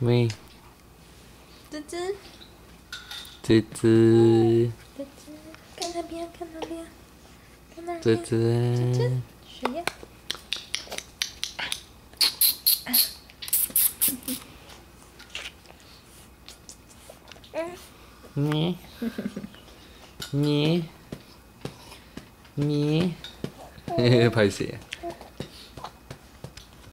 喂，滋滋，滋滋，滋滋，看那边，看那边，看那边，滋滋，谁呀？你，你，你，嘿嘿，拍谁？